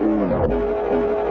Uno.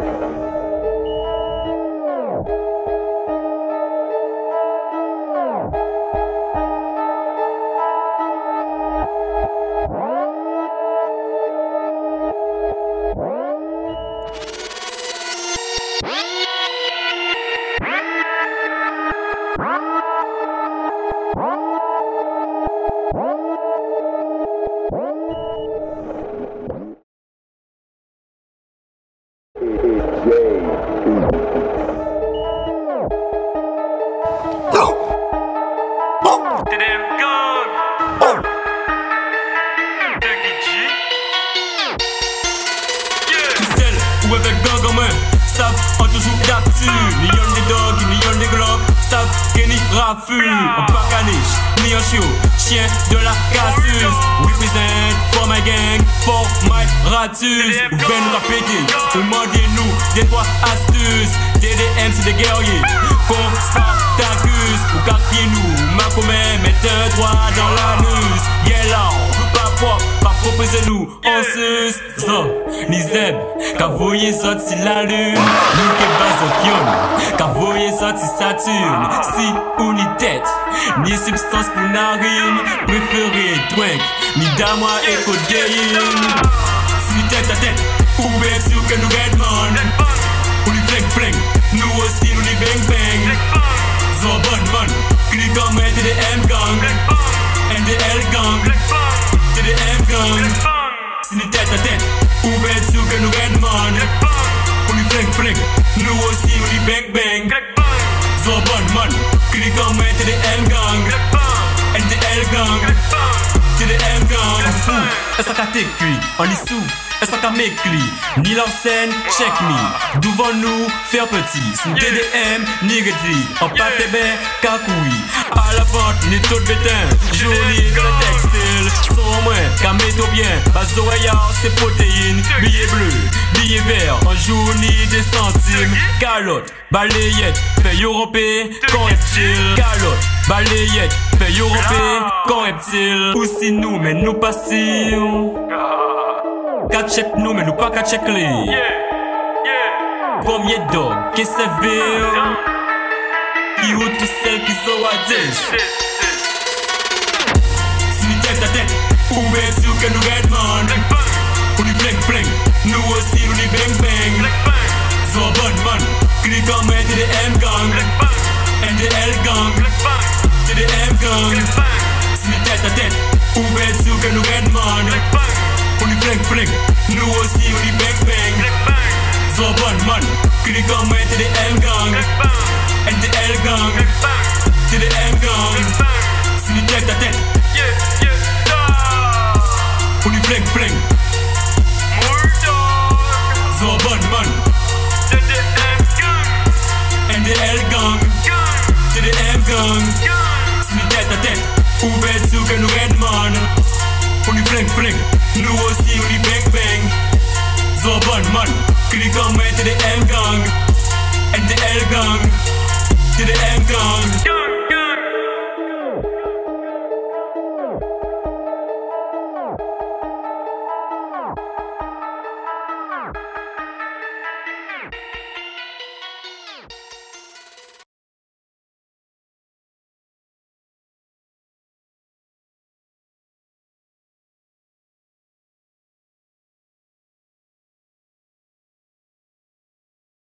Avec en main, savent en toujours d'actu. Ni yon des dogs, ni yon des glocks, que ni raffus. En pas caniche, ni en chiot, chien de la cassus. Represent for my gang, for my ratus. Ou ben nous répéter, ou demandez-nous des trois astuces. TDM c'est des guerriers, comme Spartacus. Ou quartier nous, Macomé, mettez un dans propre, nous, on sus. So, ni zeb, qu'a voyé sorti la lune. Nous qui bazokion, qu'a voyé sorti Saturne. Si ou ni tête, ni substance pour narine. Préféré twink, ni damois et codéine. Si tête à tête, ou bien sûr que nous redman. Ou ni fling fling, nous aussi nous ni bang bang. So bon bon, M gang. And the L gang, to the M gang. Si ni tête à tête, ou bien sûr que nous redman. Ou ni fling fling, nous aussi nous ni bang bang. So bon man, click on me to the M gang. And the L gang, to the M gang. Fou, est-ce qu'à t'écrit, on y sous? Est-ce qu'à m'écrit, ni scène, check me. Devant nous, faire petit? Sous TDM, ni rétri. En pâte bien, cacoui. Ni tout bétain. Joli la textile. Sans moins, mettre bien. Bazoya, c'est protéines. Billet bleu, billet vert. En journée des centimes. Calotte, balayette. Fait européen, quand reptile. Calotte, balayette. Fait européen, quand reptile. Ou si nous, mais nous passons. Qu'à check nous, mais nous pas. Yeah. Yeah. Premier dog, que ça veut? Qui ou tout celles qui sont à 10? Bien sûr que nous redman. Ou ni fling fling, nous aussi nous ni bang bang. So bon man, click on me to the M gang. And the L gang, to the M gang. Si ni tête à tête, ou bien sûr que nous redman. Ou ni fling fling, nous aussi nous ni bang bang. So bon man, click on me to the M gang. And the L gang, to the M gang. Si ni tête à tête, Yeah. Yeah. Dog. ou ni fling fling. More dog. So bon man, To the M gun. and the L gang, Gun. to the M gang. Gun. Si ni tête à tête, ou bien sûr que nous redman. Ou ni fling fling, nous aussi ou ni bang bang. So bon man, click on me to the M gang. And the L gang,